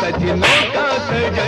सजनों का सजन मेरा नाम है लखन